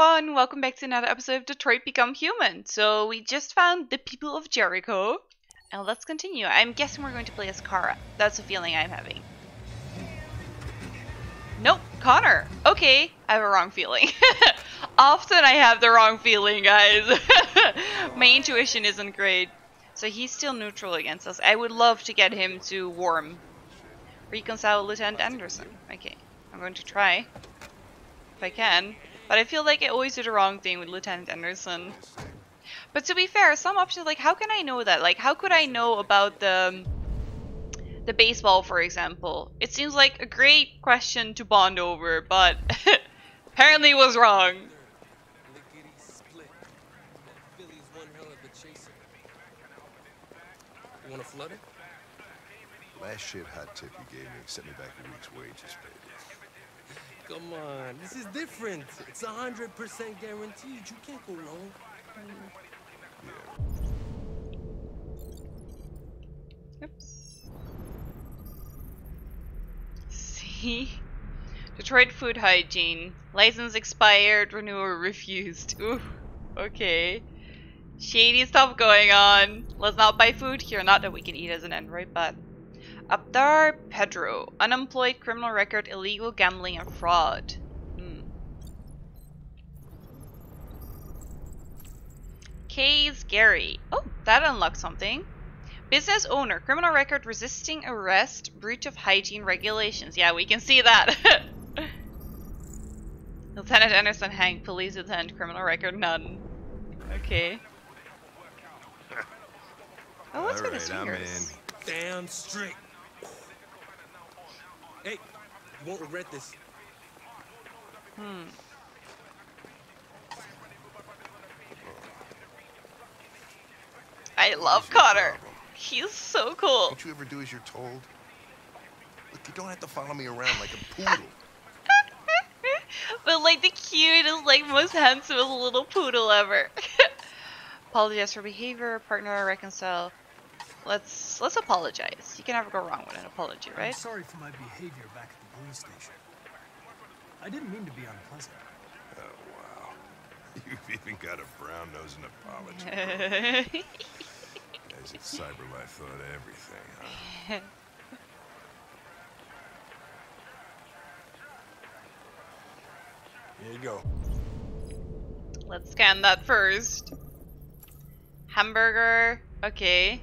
everyone, welcome back to another episode of Detroit Become Human. So we just found the people of Jericho, and let's continue. I'm guessing we're going to play as Kara. That's the feeling I'm having. Nope, Connor. Okay, I have a wrong feeling. Often I have the wrong feeling, guys. My intuition isn't great. So he's still neutral against us. I would love to get him to warm. Reconcile Lieutenant Anderson. Okay, I'm going to try. If I can. But I feel like I always do the wrong thing with Lieutenant Anderson. But to be fair, some options like how can I know that? Like how could I know about the um, the baseball, for example? It seems like a great question to bond over, but apparently was wrong. You want to flood it? Last shit hot tip you gave me sent me back a week's wages, baby. Come on, this is different. It's a hundred percent guaranteed. You can't go wrong. Oops. See? Detroit Food Hygiene. License expired, renewal refused. Ooh, okay. Shady stuff going on. Let's not buy food here. Not that we can eat as an android, but... Abdar Pedro. Unemployed, criminal record, illegal gambling, and fraud. Hmm. K's Gary. Oh, that unlocked something. Business owner, criminal record, resisting arrest, breach of hygiene regulations. Yeah, we can see that. Lieutenant Anderson Hank, police lieutenant, criminal record, none. Okay. Oh, what's with his Alright, I'm fingers? Damn straight. Hey, you won't regret this. Hmm. I love What's your Connor. problem? He's so cool. Don't you ever do as you're told? Look, you don't have to follow me around like a poodle. but like the cutest, like most handsomest little poodle ever. apologize for behavior, partner reconcile. Let's let's apologize. You can never go wrong with an apology, right? I'm right? sorry for my behavior back at the police station. I didn't mean to be unpleasant. Oh, wow. You've even got a brown nose and apology. As if CyberLife thought of everything, huh? Here you go. let's scan that first. Hamburger, okay.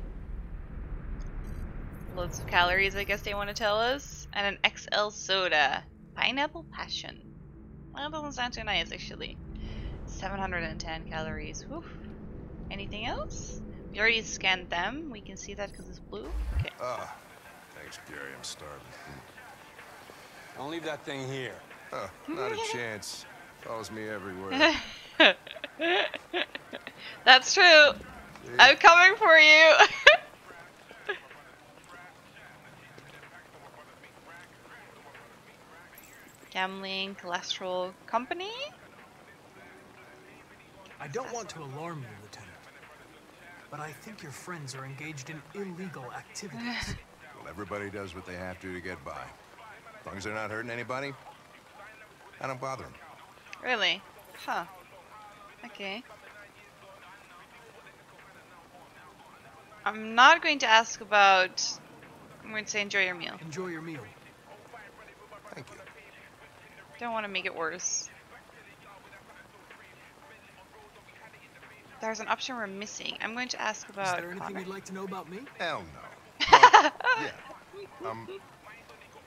Loads of calories, I guess they want to tell us. And an XL soda. Pineapple passion. Well, that doesn't sound too nice, actually. 710 calories. Whew. Anything else? We already scanned them. We can see that because it's blue. Okay. Ah, thanks, Gary. I'm starving. Don't leave that thing here. Huh, not a chance. Follows me everywhere. That's true. See? I'm coming for you. Gambling, cholesterol company? I don't want to alarm you, Lieutenant. But I think your friends are engaged in illegal activities. Well, everybody does what they have to to get by. As long as they're not hurting anybody, I don't bother them. Really? Huh. Okay. I'm not going to ask about. I'm going to say enjoy your meal. Enjoy your meal. Thank. Don't want to make it worse. There's an option we're missing. I'm going to ask about. Is there anything Connor. you'd like to know about me? Hell no. Well, yeah. Um,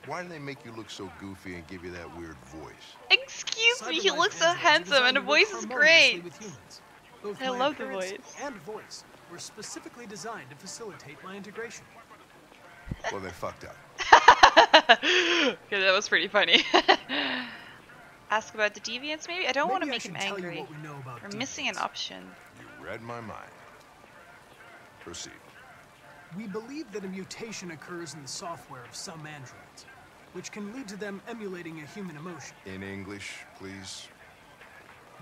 why do they make you look so goofy and give you that weird voice? Excuse me, he looks so handsome and the voice is great. with. Both I my love the voice. And voice were specifically designed to facilitate my integration. Well, they fucked up. yeah, that was pretty funny. Ask about the deviants, maybe? I don't want to make him angry. We We're missing an option. You read my mind. Proceed. We believe that a mutation occurs in the software of some androids, which can lead to them emulating a human emotion. In English, please.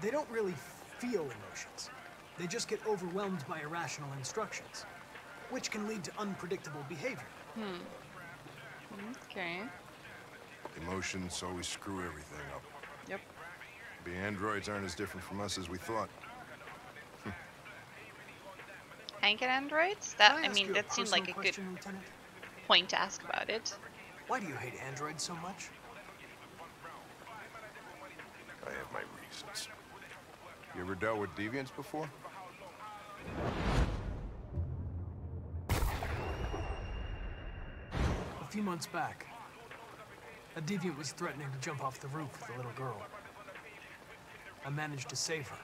They don't really feel emotions. They just get overwhelmed by irrational instructions, which can lead to unpredictable behavior. Hmm. Okay. Emotions always screw everything up. Yep. The androids aren't as different from us as we thought. Hank and androids? That Can I mean that seemed like a good Lieutenant? point to ask about it. Why do you hate androids so much? I have my reasons. You ever dealt with deviants before? A few months back, a deviant was threatening to jump off the roof with a little girl. I managed to save her.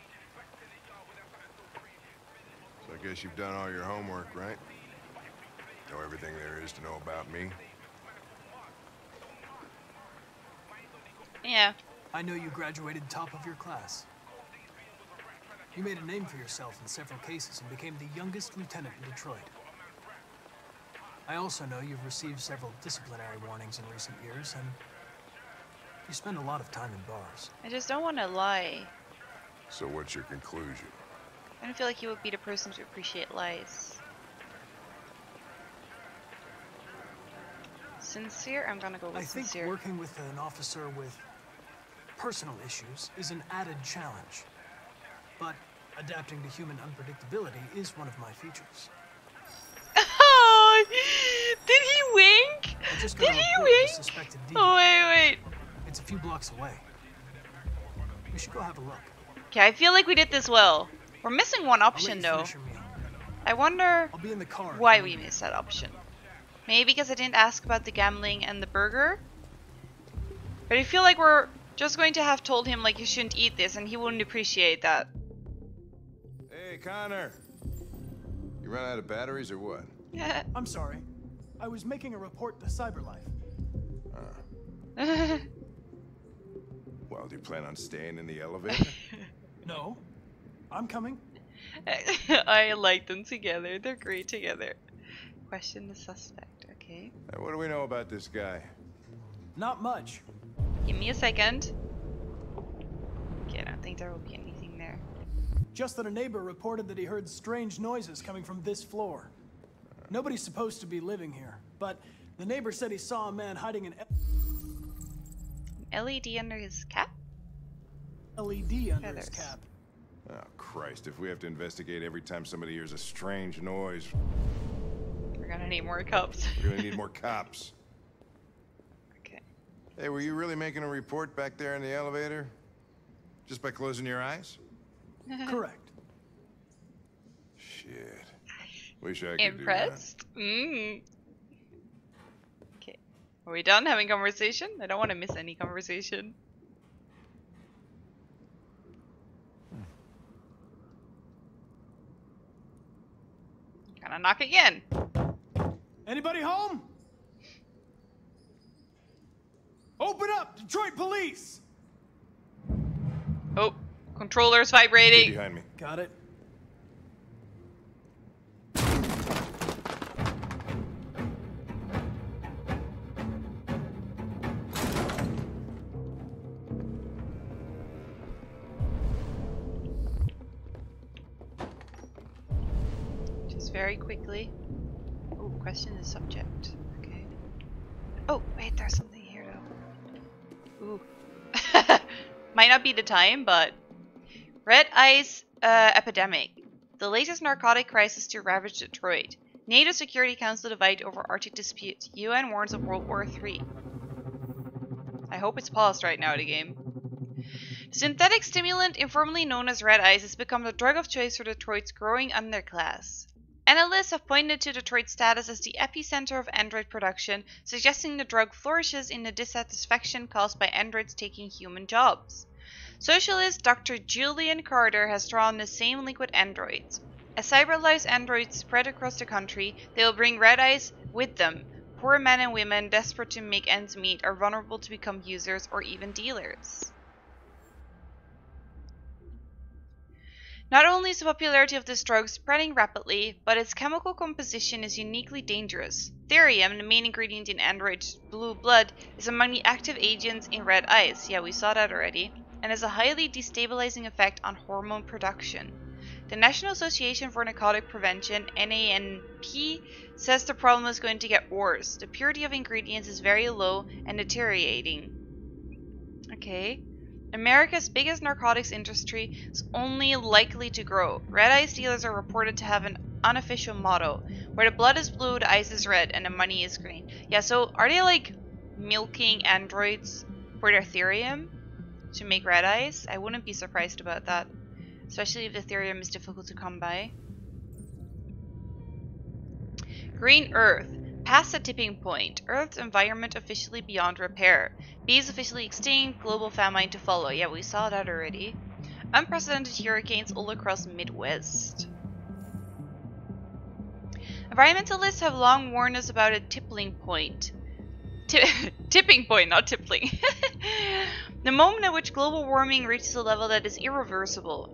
So I guess you've done all your homework, right? Know everything there is to know about me? Yeah. I know you graduated top of your class. You made a name for yourself in several cases and became the youngest lieutenant in Detroit. I also know you've received several disciplinary warnings in recent years, and you spend a lot of time in bars. I just don't want to lie. So what's your conclusion? I don't feel like you would be the person to appreciate lies. Sincere? I'm gonna go with I think sincere. working with an officer with personal issues is an added challenge. But adapting to human unpredictability is one of my features. Oh, did he wink? Did he report of a wink? Oh wait, wait. It's a few blocks away. We should go have a look. Okay, I feel like we did this well. We're missing one option though. finish your meal. I wonder I'll be in the car. why we missed that option. Maybe because I didn't ask about the gambling and the burger. But I feel like we're just going to have told him like you shouldn't eat this and he wouldn't appreciate that. Hey, Connor! You run out of batteries or what? Yeah. I'm sorry. I was making a report to CyberLife. Well, do you plan on staying in the elevator? No, I'm coming. I like them together. They're great together. Question the suspect. Okay. Hey, what do we know about this guy? Not much. Give me a second. Okay, I don't think there will be anything there. Just that a neighbor reported that he heard strange noises coming from this floor. Nobody's supposed to be living here, but the neighbor said he saw a man hiding an An LED under his cap? LED under his cap. Oh, Christ, if we have to investigate every time somebody hears a strange noise, We're gonna need more cups. we're gonna need more cops. okay. Hey, were you really making a report back there in the elevator? Just by closing your eyes? Correct. Shit. Wish I could do Impressed? Mm. Okay. Are we done having conversation? I don't want to miss any conversation. Gonna knock again. Anybody home? Open up, Detroit Police! Oh, controller's that. Get vibrating. behind me. Got it. Very quickly. Oh, question the subject. Okay. Oh, wait, there's something here though. Ooh. Might not be the time, but red ice uh, epidemic. The latest narcotic crisis to ravage Detroit. NATO Security Council divide over Arctic dispute. UN warns of World War III. I hope it's paused right now, the game. Synthetic stimulant, informally known as red ice, has become the drug of choice for Detroit's growing underclass. Analysts have pointed to Detroit's status as the epicenter of android production, suggesting the drug flourishes in the dissatisfaction caused by androids taking human jobs. Socialist Dr. Julian Carter has drawn the same link with androids. As cyberlife's androids spread across the country, they will bring red ice with them. Poor men and women desperate to make ends meet are vulnerable to become users or even dealers. Not only is the popularity of this drug spreading rapidly, but its chemical composition is uniquely dangerous. Thirium, the main ingredient in android's blue blood, is among the active agents in red ice. Yeah, we saw that already. And has a highly destabilizing effect on hormone production. The National Association for Narcotic Prevention, NANP, says the problem is going to get worse. The purity of ingredients is very low and deteriorating. Okay. America's biggest narcotics industry is only likely to grow. Red Ice dealers are reported to have an unofficial motto where the blood is blue, the ice is red, and the money is green. Yeah, so are they like milking androids for their thirium to make red ice? I wouldn't be surprised about that. Especially if the thirium is difficult to come by. Green Earth. Past the tipping point. Earth's environment officially beyond repair. Bees officially extinct. Global famine to follow. Yeah, we saw that already. Unprecedented hurricanes all across Midwest. Environmentalists have long warned us about a tipping point. tipping point, not tippling. the moment at which global warming reaches a level that is irreversible.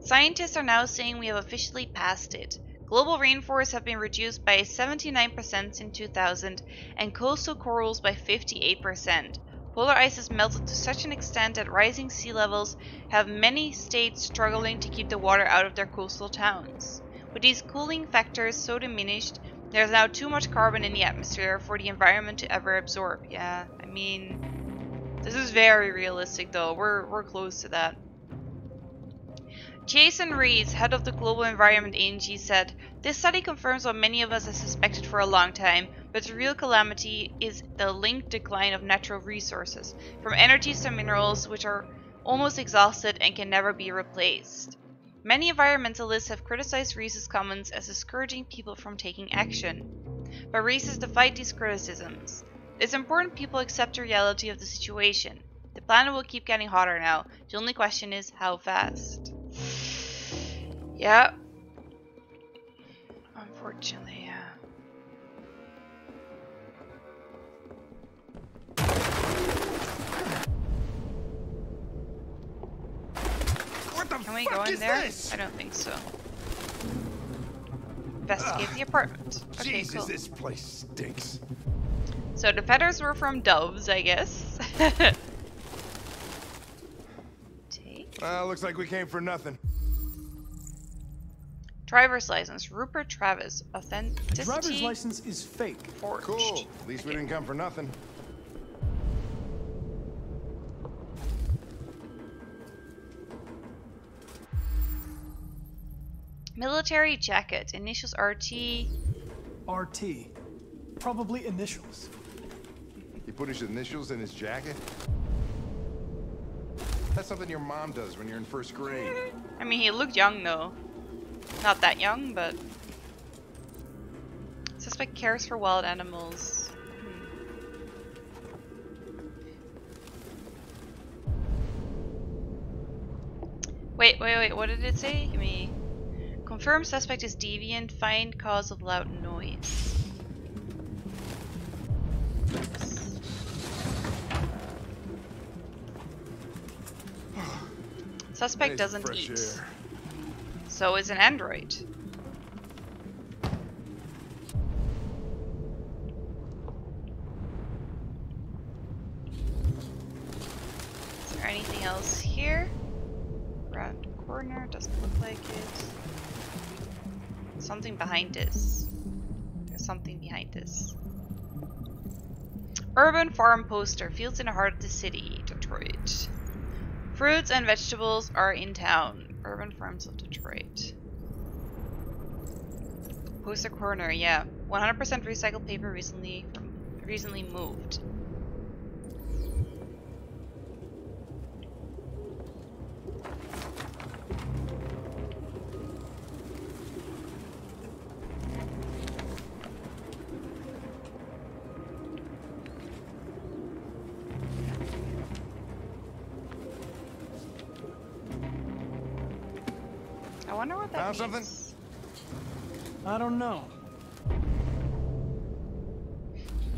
Scientists are now saying we have officially passed it. Global rainforests have been reduced by 79% since 2000 and coastal corals by 58%. Polar ice has melted to such an extent that rising sea levels have many states struggling to keep the water out of their coastal towns. With these cooling factors so diminished, there is now too much carbon in the atmosphere for the environment to ever absorb. Yeah, I mean, this is very realistic though. We're, we're close to that. Jason Rees, head of the Global Environment Agency, said, This study confirms what many of us have suspected for a long time, but the real calamity is the linked decline of natural resources, from energy to minerals, which are almost exhausted and can never be replaced. Many environmentalists have criticized Rees's comments as discouraging people from taking action. But Rees has defied these criticisms. It's important people accept the reality of the situation. The planet will keep getting hotter now. The only question is how fast. Yeah. Unfortunately, yeah. What the Can we go in there? this? I don't think so. Investigate the apartment. Okay, Jesus, cool. this place stinks. So the feathers were from doves, I guess. Take. Well, looks like we came for nothing. Driver's license. Rupert Travis. The Authenticity driver's license is fake. forged. Cool. At least we didn't come for nothing. Military jacket. Initials RT. RT. Probably initials. He put his initials in his jacket. That's something your mom does when you're in first grade. I mean, he looked young though. Not that young, but. Suspect cares for wild animals. Hmm. Wait, wait, wait, what did it say? Give me. Confirm suspect is deviant, find cause of loud noise. Suspect Nice doesn't eat. air. So is an android. Is there anything else here? Around the corner, doesn't look like it. Something behind this. There's something behind this. Urban farm poster, fields in the heart of the city, Detroit. Fruits and vegetables are in town. Urban farms of Detroit. Poster corner, yeah. 100% recycled paper recently from recently moved. I don't know.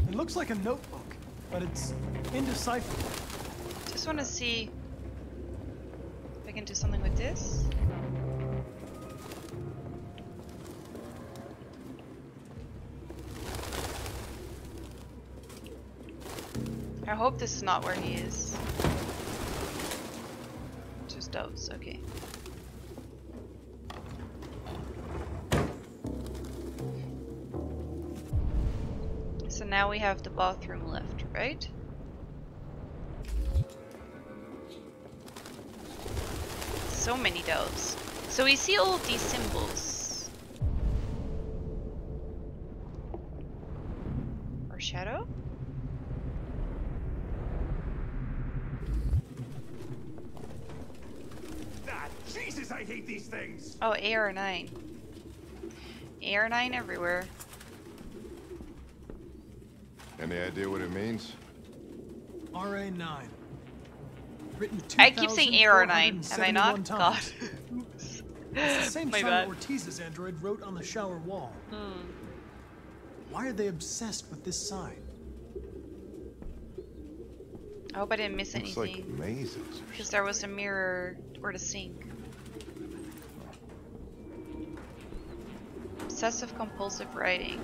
It looks like a notebook, but it's indecipherable. Just want to see if I can do something with this. I hope this is not where he is. Just doves, okay. So now we have the bathroom left, right? so many doves. So we see all of these symbols. Or shadow? Ah, Jesus, I hate these things! Oh, AR9. AR9 everywhere. Any idea what it means? RA9. Written I keep saying AR9, am I not? 2,471 God. It's the same My song bad. Ortiz's android wrote on the shower wall. Hmm. Why are they obsessed with this sign? I hope I didn't miss Looks like anything. mazes Because there was a mirror or the sink. Obsessive compulsive writing.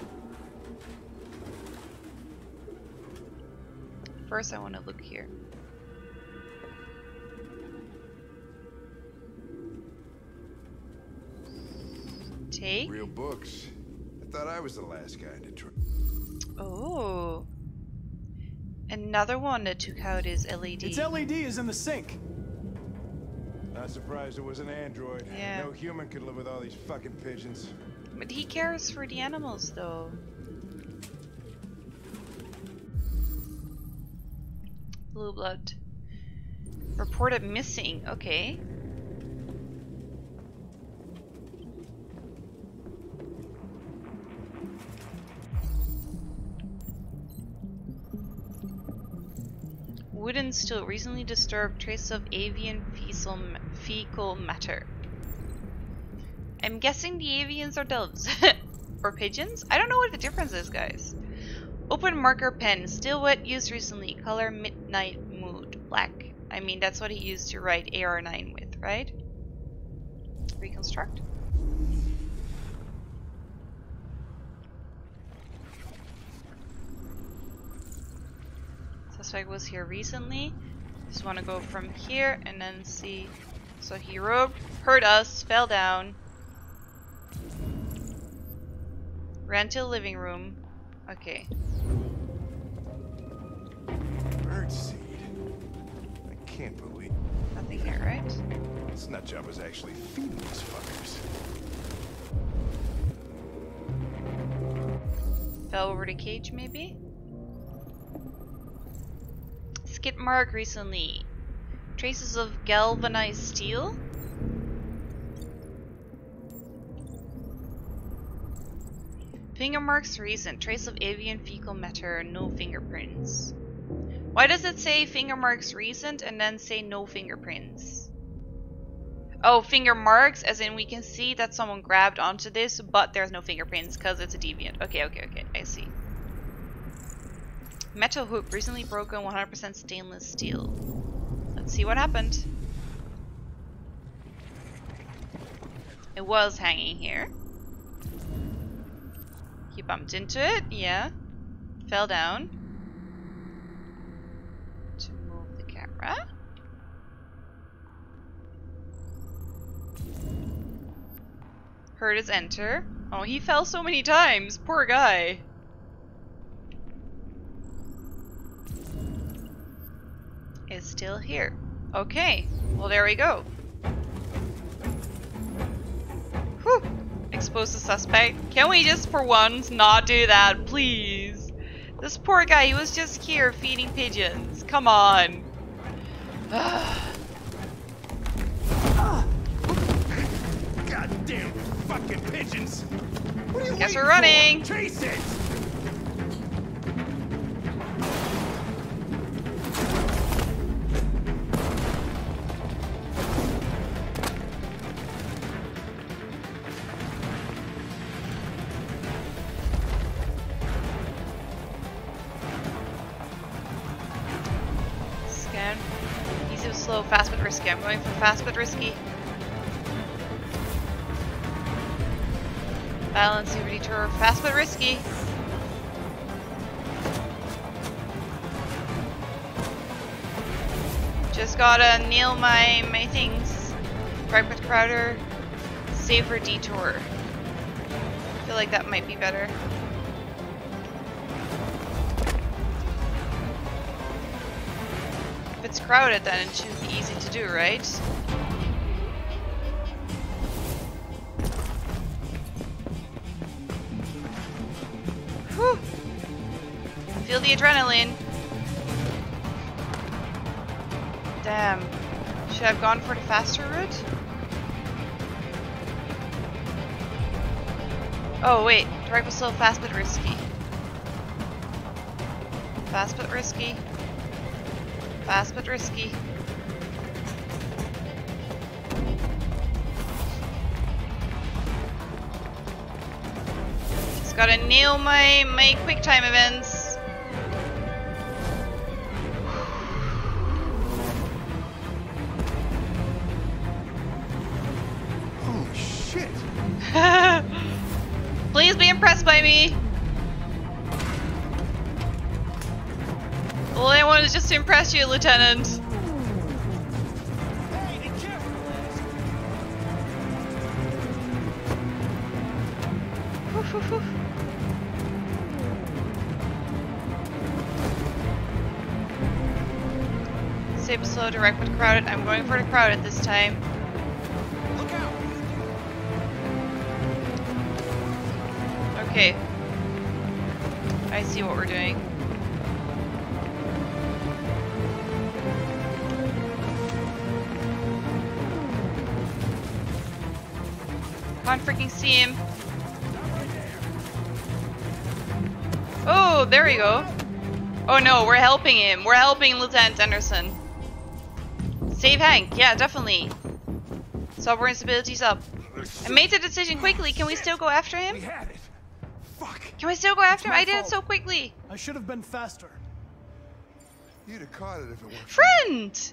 First, I want to look here. Take. Real books. I thought I was the last guy in Detroit. Oh. Another one that took out his LED. Its LED is in the sink. Not surprised it was an android. Yeah. No human could live with all these fucking pigeons. But he cares for the animals, though. Blue blood. Reported missing. Okay. Wooden stool recently disturbed trace of avian fecal, fecal matter. I'm guessing the avians are doves. or pigeons? I don't know what the difference is, guys. Open marker pen, still wet, used recently. Color midnight mood, black. I mean, that's what he used to write AR9 with, right? Reconstruct. Suspect was here recently. Just want to go from here and then see. So he roped, hurt us, fell down. Ran to the living room. Okay. Birdseed. I can't believe Nothing here, right? this nut job was actually feeding these fuckers. Fell over the cage, maybe? Skid mark recently. Traces of galvanized steel? Finger marks recent. Trace of avian fecal matter. No fingerprints. Why does it say finger marks recent and then say no fingerprints? Oh, finger marks, as in we can see that someone grabbed onto this, but there's no fingerprints because it's a deviant. Okay, okay, okay, I see. Metal hook, recently broken, 100% stainless steel. Let's see what happened. It was hanging here. He bumped into it, yeah. Fell down. To move the camera. Heard his enter. Oh, he fell so many times. Poor guy. Is still here. Okay. Well, there we go. Whew. Expose the suspect. Can we just for once not do that, please? This poor guy, he was just here feeding pigeons. Come on. Goddamn fucking pigeons! What are you Guess we're running. For? Chase it! Fast but risky. Balance, super detour, fast but risky. Just gotta nail my my things. Right with Crowder, safer detour. I feel like that might be better. it's crowded then it should be easy to do, right? Whew. Feel the adrenaline. Damn. Should I have gone for the faster route? Oh wait, the rifle's still fast but risky. Fast but risky. Fast but risky. Just gotta nail my my quick time events. Just you, Lieutenant. Save slow, direct but crowded. I'm going for the crowded this time. Look out! Okay. I see what we're doing. Can't freaking see him. Oh, there we go. Oh no, we're helping him. We're helping Lieutenant Anderson. Save Hank. Yeah, definitely. Software instability's up. I made the decision quickly. Can we still go after him? We had it. Fuck! Can we still go after him? I did it so quickly. I should have been faster. You'd have caught it if it weren't for. Friend!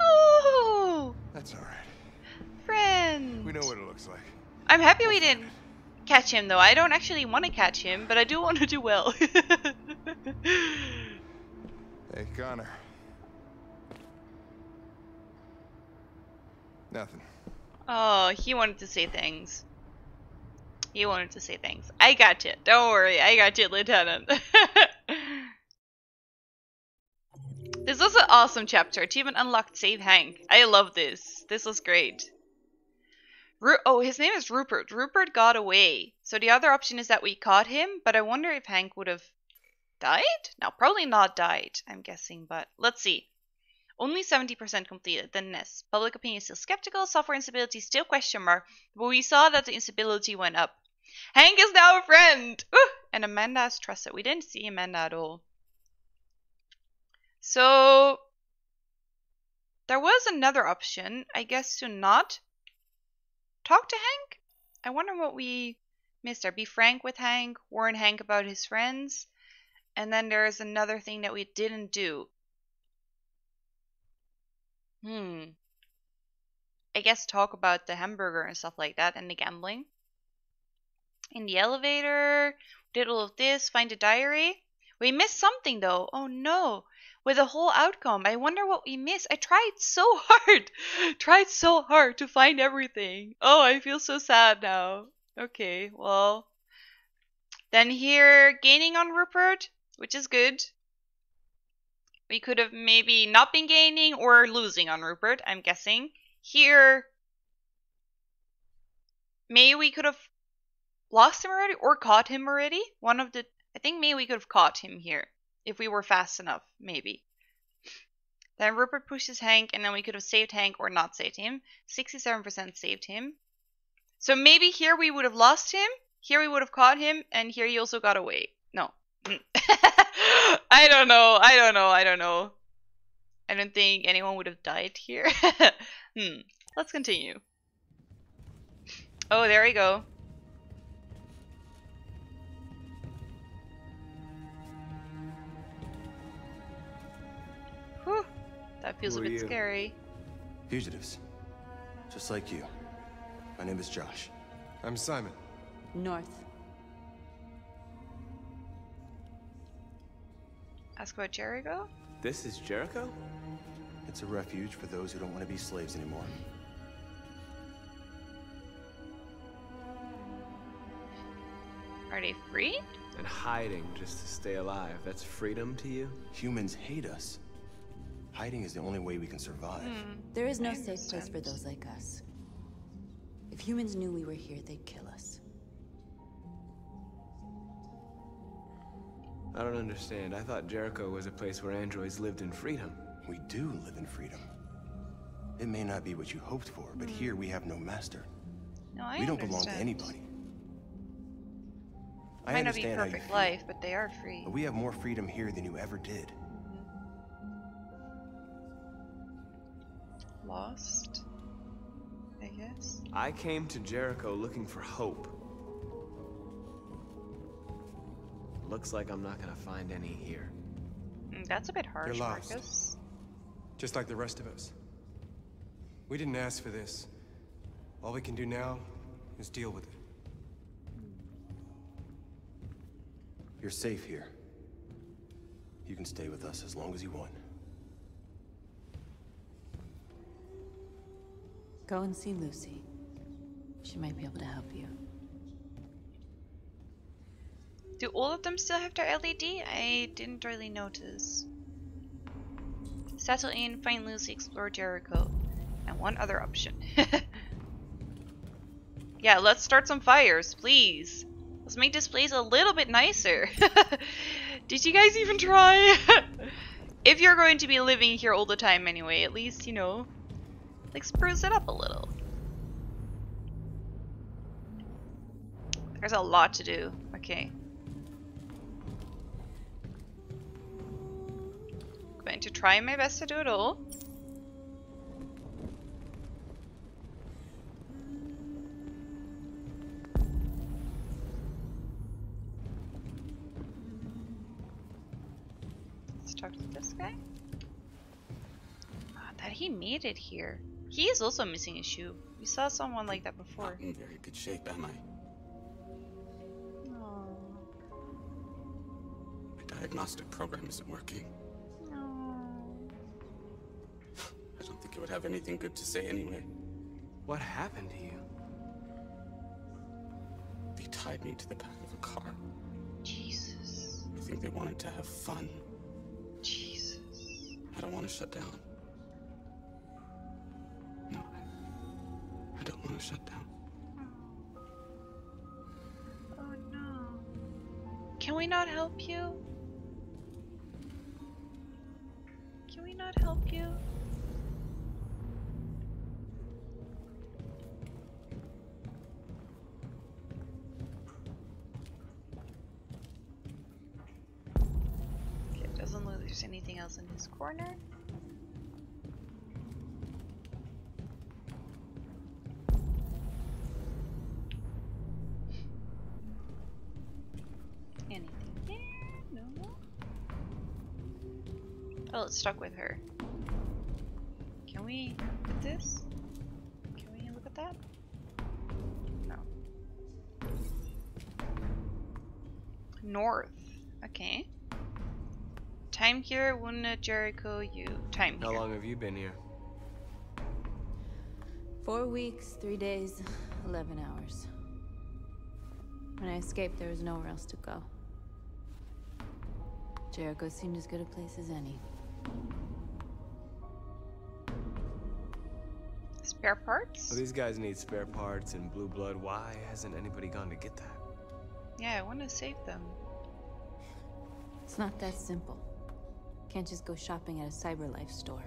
Oh, That's alright. Friend. We know what it looks like. I'm happy we didn't catch him though. I don't actually want to catch him, but I do want to do well. Hey, Connor. Nothing. oh, he wanted to say things. He wanted to say things. I got you. Don't worry. I got you, Lieutenant. this was an awesome chapter. Achievement unlocked. Save Hank. I love this. This was great. Ru- oh, his name is Rupert. Rupert got away. So the other option is that we caught him, but I wonder if Hank would have died? No, probably not died, I'm guessing, but let's see. Only 70% completed, then NES. Public opinion is still skeptical, software instability still question mark, but we saw that the instability went up. Hank is now a friend! Woo! And Amanda is trusted. We didn't see Amanda at all. So, there was another option, I guess, to not talk to Hank? I wonder what we missed there. Be frank with Hank, warn Hank about his friends, and then there's another thing that we didn't do. Hmm. I guess talk about the hamburger and stuff like that and the gambling. In the elevator, did all of this, find a diary. We missed something though. Oh no. With the whole outcome, I wonder what we missed. I tried so hard. tried so hard to find everything. Oh, I feel so sad now. Okay, well. Then here, gaining on Rupert, which is good. We could have maybe not been gaining or losing on Rupert, I'm guessing. Here, maybe we could have lost him already or caught him already. One of the, I think maybe we could have caught him here if we were fast enough, maybe. Then Rupert pushes Hank, and then we could have saved Hank or not saved him. 67% saved him. So maybe here we would have lost him, here we would have caught him, and here he also got away. No. I don't know. I don't know. I don't know. I don't think anyone would have died here. hmm. Let's continue. Oh, there we go. That feels Who a bit you? scary. Fugitives. Just like you. My name is Josh. I'm Simon. North. Ask about Jericho? This is Jericho? It's a refuge for those who don't want to be slaves anymore. Are they free? And hiding just to stay alive. That's freedom to you? Humans hate us. Hiding is the only way we can survive. Hmm. There is no safe place for those like us. If humans knew we were here, they'd kill us. I don't understand. I thought Jericho was a place where androids lived in freedom. We do live in freedom. It may not be what you hoped for, but here we have no master. No, I we don't belong to understand. anybody. I Might not be understand how you perfect life, but they are free. but we have more freedom here than you ever did. Lost, I guess. I came to Jericho looking for hope. Looks like I'm not gonna find any here. Mm, That's a bit harsh, lost. Marcus. Just like the rest of us. We didn't ask for this. All we can do now is deal with it. You're safe here. You can stay with us as long as you want. Go and see Lucy. She might be able to help you. Do all of them still have their LED? I didn't really notice. Settle in, find Lucy, explore Jericho. And one other option. yeah, let's start some fires, please. Let's make this place a little bit nicer. Did you guys even try? if you're going to be living here all the time anyway, at least, you know, like spruce it up a little. There's a lot to do. Okay. Going to try my best to do it all. Let's talk to this guy. Ah, that he made it here. He is also missing a shoe. We saw someone like that before. Not in very good shape, am I? Oh, My diagnostic program isn't working. no. I don't think it would have anything good to say anyway. What happened to you? They tied me to the back of a car. Jesus. I think they wanted to have fun. Jesus. I don't want to shut down. Shut down. Oh, oh no. Can we not help you? Can we not help you? Okay, it doesn't look like there's anything else in his corner. It's stuck with her. Can we look at this? Can we look at that? No. North. Okay. Time here, wounded Jericho, you. Time How here. long have you been here? Four weeks, three days, 11 hours. When I escaped, there was nowhere else to go. Jericho seemed as good a place as any. Spare parts? Well, these guys need spare parts and blue blood. Why hasn't anybody gone to get that? Yeah, I want to save them. It's not that simple. Can't just go shopping at a CyberLife store.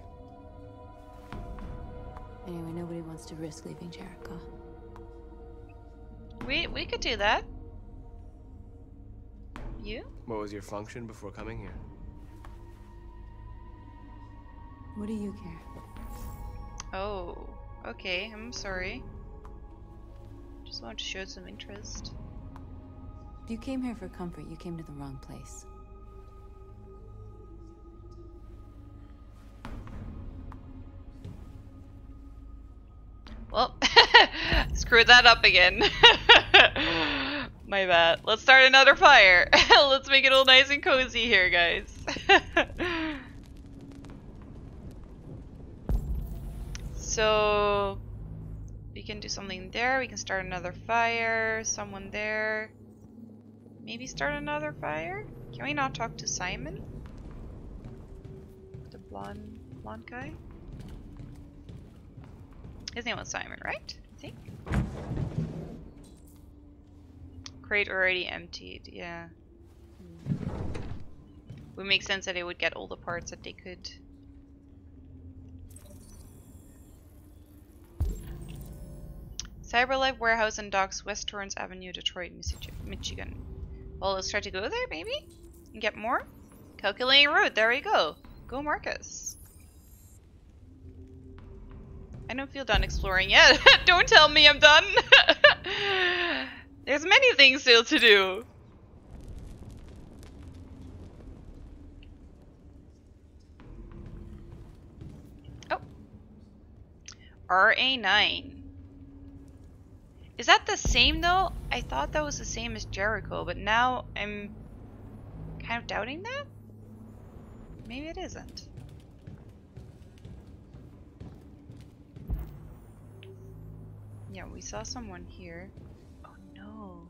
Anyway, nobody wants to risk leaving Jericho. We we could do that. You? What was your function before coming here? What do you care? Oh, okay. I'm sorry. Just wanted to show some interest. If you came here for comfort, you came to the wrong place. Well, screwed that up again. My bad. Let's start another fire. Let's make it all nice and cozy here, guys. So, we can do something there. We can start another fire. Someone there. Maybe start another fire? Can we not talk to Simon? The blonde, blonde guy? His name was Simon, right? I think. Crate already emptied, yeah. Hmm. would make sense that they would get all the parts that they could. Cyberlife Warehouse and Docks, West Torrance Avenue, Detroit, Michigan. Well, let's try to go there, maybe? And get more? Calculating route, there we go. Go Marcus. I don't feel done exploring yet. don't tell me I'm done. There's many things still to do. Oh. RA9. Is that the same though? I thought that was the same as Jericho, but now I'm kind of doubting that? Maybe it isn't. Yeah, we saw someone here. Oh no.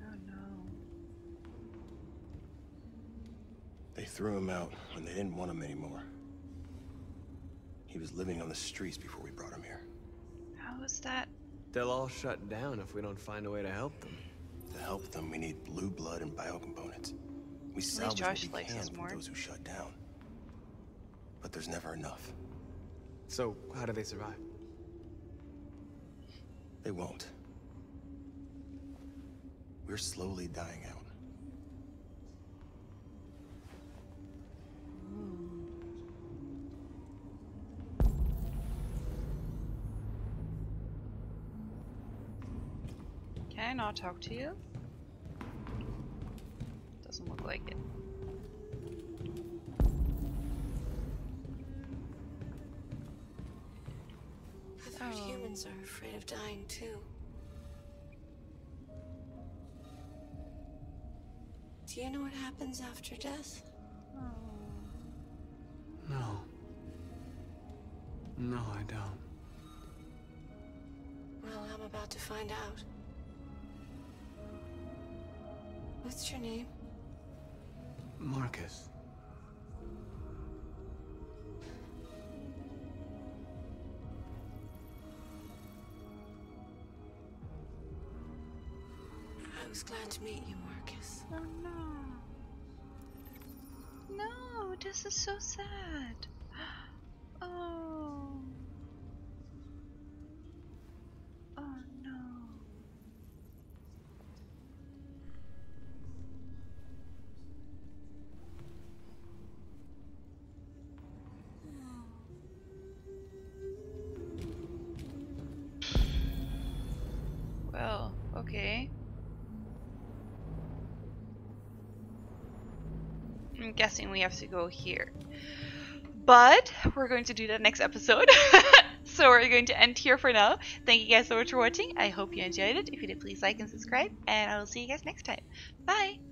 Oh no. They threw him out when they didn't want him anymore. He was living on the streets before we brought him here. How is that? They'll all shut down if we don't find a way to help them. To help them, we need blue blood and biocomponents. We salvage Josh what we likes can from more. those who shut down. But there's never enough. So, how do they survive? They won't. We're slowly dying out. Can I not talk to you? Doesn't look like it. I thought Oh. humans are afraid of dying too. Do you know what happens after death? No. No, I don't. Well, I'm about to find out. What's your name? Marcus. I was glad to meet you, Marcus. Oh no. No, this is so sad. Guessing we have to go here. But we're going to do that next episode. so we're going to end here for now. Thank you guys so much for watching. I hope you enjoyed it. If you did, please like and subscribe. And I will see you guys next time. Bye!